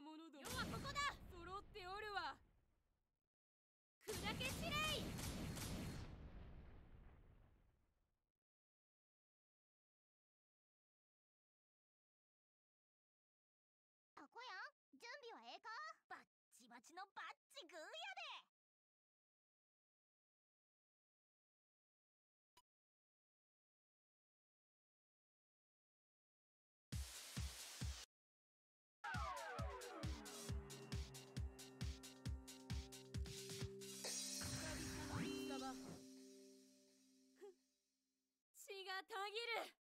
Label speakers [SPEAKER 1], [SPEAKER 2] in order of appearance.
[SPEAKER 1] 魔物ども。
[SPEAKER 2] 要はここだ。
[SPEAKER 1] 揃っておるわ。
[SPEAKER 2] 砕け散れい。
[SPEAKER 3] あこやん準備はええか？
[SPEAKER 2] バッチバチのバッチグーや
[SPEAKER 1] がたぎる。